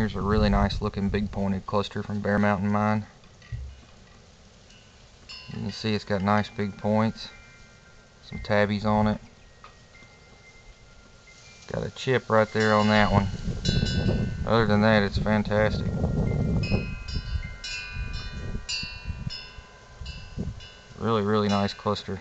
Here's a really nice looking big pointed cluster from Bear Mountain Mine. You can see it's got nice big points. Some tabbies on it. Got a chip right there on that one. Other than that, it's fantastic. Really, really nice cluster.